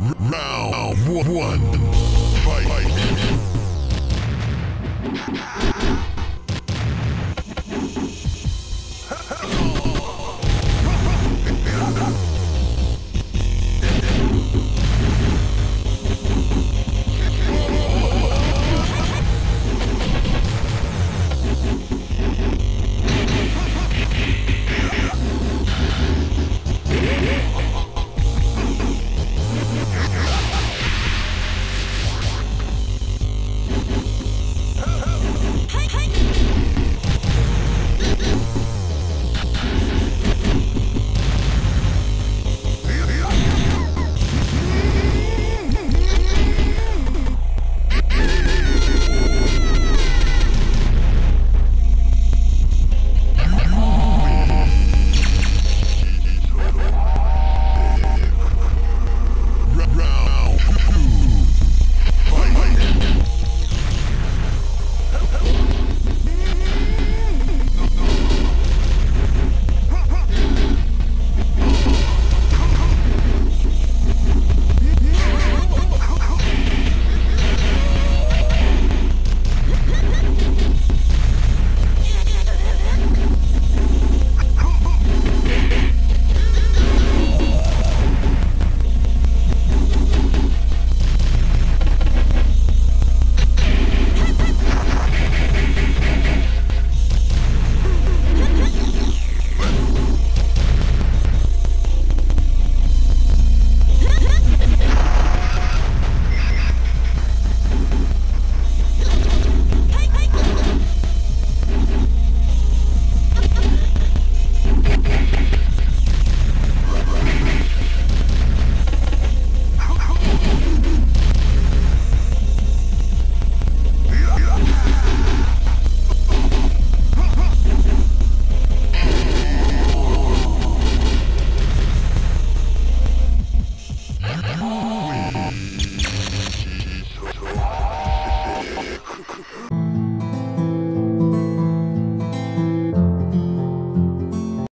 Round one. Fight.